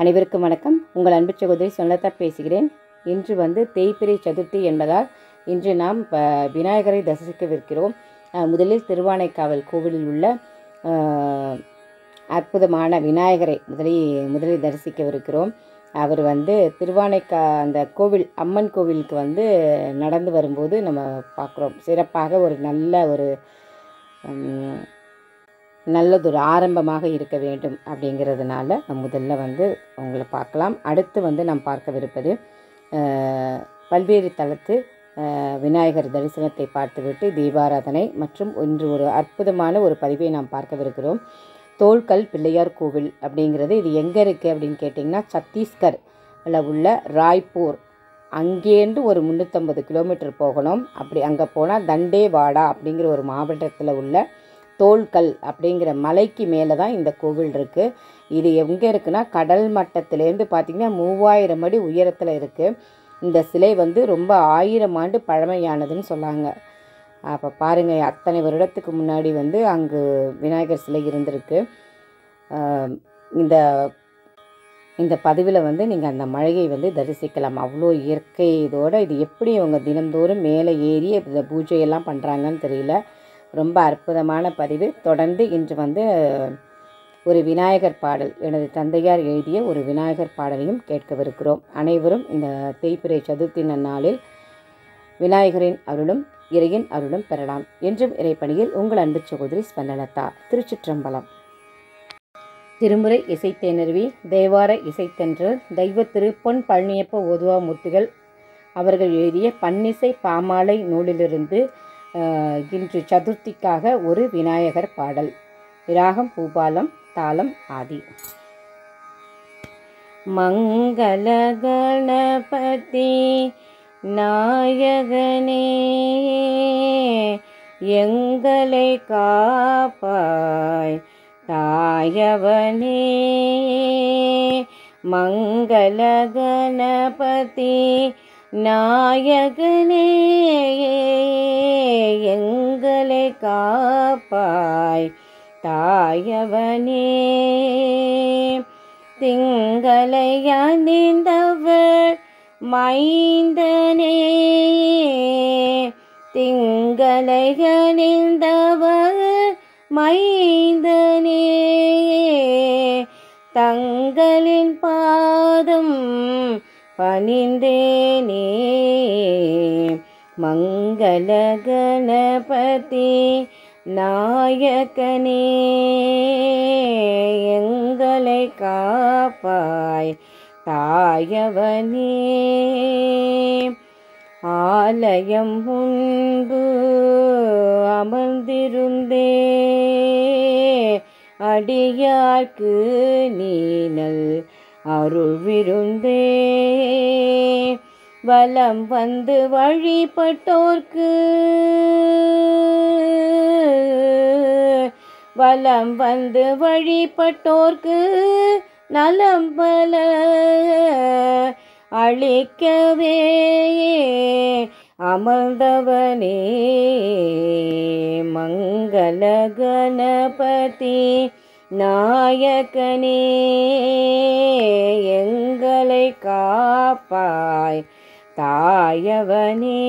அனைவருக்கும் வணக்கம். உங்கள் அன்பு சகோதரி சொல்லத்தான் பேசுகிறேன். இன்று வந்து தேய்பிரை சதுர்த்தி என்பதால் இன்று நாம் விநாயகரை தரிசிக்கவிருக்கிறோம். முதலில் திருவானைக்காவல் கோவிலில் உள்ள அற்புதமான விநாயகரை முதலில் முதலில் தரிசிக்கவிருக்கிறோம். அவர் வந்து திருவானைக்கா அந்த கோவில் அம்மன் கோவிலுக்கு வந்து நடந்து வரும்போது நம்ம பார்க்குறோம். சிறப்பாக ஒரு நல்ல ஒரு நல்லதொரு ஆரம்பமாக இருக்க வேண்டும் அப்படிங்கிறதுனால முதல்ல வந்து உங்களை பார்க்கலாம். அடுத்து வந்து நாம் பார்க்கவிருப்பது பல்வேறு தளத்து விநாயகர் தரிசனத்தை பார்த்துவிட்டு தீபாராதனை மற்றும் இன்று ஒரு அற்புதமான ஒரு பதிவை நாம் பார்க்கவிருக்கிறோம். தோல்கல் பிள்ளையார் கோவில் அப்படிங்கிறது இது எங்கே இருக்குது அப்படின்னு கேட்டிங்கன்னா சத்தீஸ்கரில் உள்ள ராய்ப்பூர். அங்கேருந்து ஒரு முந்நூற்றம்பது கிலோமீட்டர் போகணும். அப்படி அங்கே போனால் தண்டேவாடா அப்படிங்கிற ஒரு மாவட்டத்தில் உள்ள தோள்கல் அப்படிங்கிற மலைக்கு மேலே தான் இந்த கோவில் இருக்குது இது எங்கே இருக்குன்னா கடல் மட்டத்திலேருந்து பார்த்திங்கன்னா மூவாயிரம் அடி உயரத்தில் இருக்குது இந்த சிலை வந்து ரொம்ப ஆயிரம் ஆண்டு பழமையானதுன்னு சொன்னாங்க. அப்போ பாருங்கள் அத்தனை வருடத்துக்கு முன்னாடி வந்து அங்கு விநாயகர் சிலை இருந்திருக்கு. இந்த இந்த பதிவில் வந்து நீங்கள் அந்த மழையை வந்து தரிசிக்கலாம். அவ்வளோ இயற்கை இதோடு இது எப்படி அவங்க தினந்தோறும் மேலே ஏறி இந்த பூஜையெல்லாம் பண்ணுறாங்கன்னு தெரியல. ரொம்ப அற்புதமான பதிவு. தொடர்ந்து இன்று வந்து ஒரு விநாயகர் பாடல் எனது தந்தையார் எழுதிய ஒரு விநாயகர் பாடலையும் கேட்கவிருக்கிறோம். அனைவரும் இந்த தேய்பிறை சதுர்த்தி நன்னாளில் விநாயகரின் அருளும் இறையின் அருளும் பெறலாம். என்றும் இறைப்பணியில் உங்கள் அன்பு சகோதரி ஸ்பந்தலதா திருச்சிற்றம்பலம். திருமுறை இசைத்தேனருவி தேவார இசைத்தென்றல் தெய்வ திரு பொன் பழனியப்ப ஓதுவா மூர்த்திகள் அவர்கள் எழுதிய பன்னிசை பாமாலை நூலிலிருந்து இன்று சதுர்த்திக்காக ஒரு விநாயகர் பாடல். விராகம் பூபாலம் தாளம் ஆதி. மங்கள கணபதி நாயகனே எங்களை காப்பாய் தாயவனே. மங்கள கணபதி நாயகனே எங்களை காப்பாய் தாயவனே. திங்களை அணிந்தவர் மைந்தனே. திங்களை அணிந்தவர் மைந்தனே. தங்களின் பா பணிந்தேனே. மங்கள கணபதி நாயகனே எங்களை காப்பாய் தாயவனே. ஆலயம் முன்பு அமர்ந்திருந்தே அடியார்க்கு நீனல் அருள் விருந்தே வலம் வந்து வழிபட்டோர்க்கு. வலம் வந்து வழிபட்டோர்க்கு நலம் பல அழிக்கவே அமர்ந்தவனே. மங்கள கணபதி. நாயகனே எங்களை காப்பாய் தாயவனே.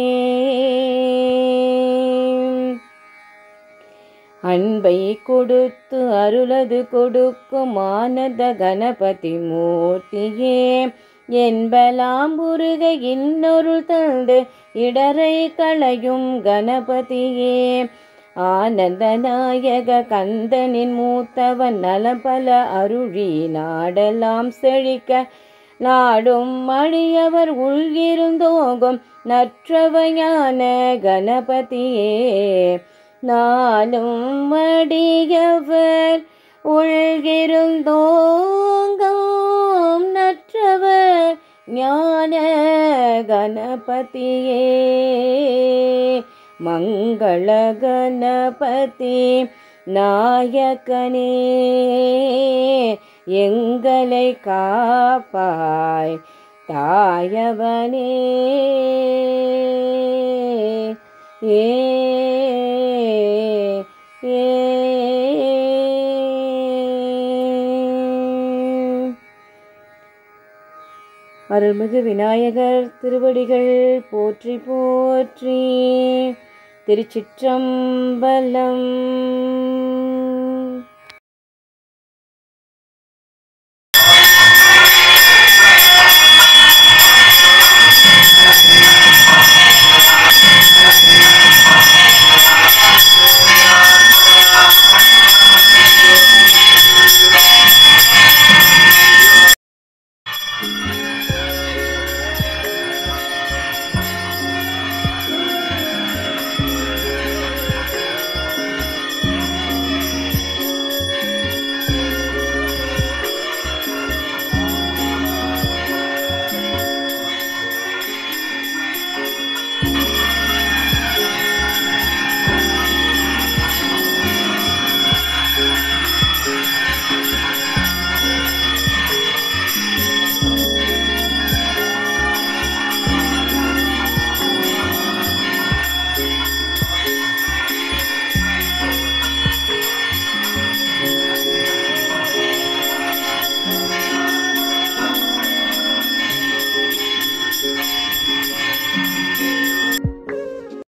அன்பை கொடுத்து அருளது கொடுக்கும் ஆனந்த கணபதி மூர்த்தியே என்பலாம் முருக இன்னொரு தந்து இடரை களையும் கணபதியே. ஆனந்த நாயக கந்தனின் மூத்தவன் நலபல அருழி நாடெல்லாம் செழிக்க நாடும் மழியவர் உள்கிருந்தோகும் நற்றவையான கணபதியே. நாளும் மடியவர் உள்கிருந்தோங்கும் நற்றவர் ஞான கணபதியே. மங்கள கணபதி நாயகனே எங்களை காப்பாய் தாயவனே. ஏ ஏ. அருள்மிகு விநாயகர் திருவடிகள் போற்றி போற்றி. திருச்சிற்றம்பலம்.